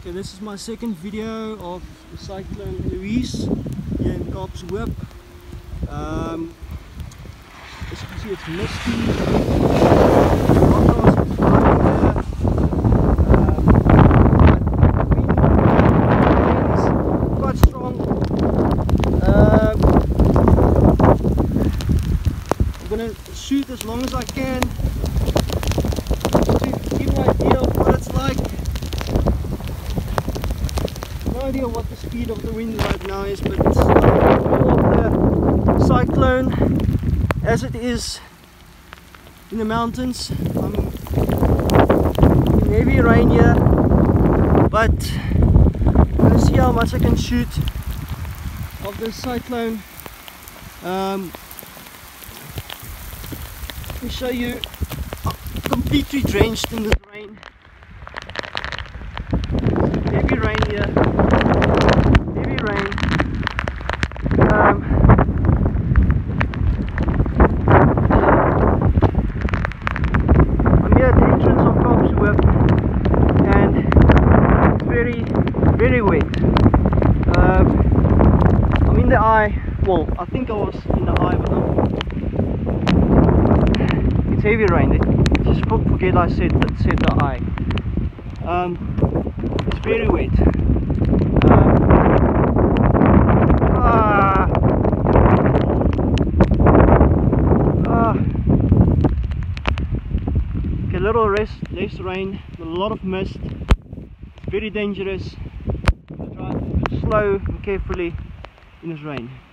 Okay, this is my second video of the Cyclone Eloise here in Kaapsehoop. Um, as you can see, it's misty. Quite strong. I'm gonna shoot as long as I can to give an idea of what it's like no idea what the speed of the wind right now is, but it's the cyclone as it is in the mountains. I'm in heavy rain here, but I'm see how much I can shoot of the cyclone. Um, let me show you. I'm completely drenched in this rain. Heavy rain here. Heavy rain. Um, I'm here at the entrance of Kaapsehoop and it's very, very wet. Um, I'm in the eye. Well, I think I was in the eye, but I'm, it's heavy rain. Just forget I said that said the eye. Um, it's very wet. Um, ah, ah. Okay, a little rest, less rain, a lot of mist. It's very dangerous. Slow and carefully in this rain.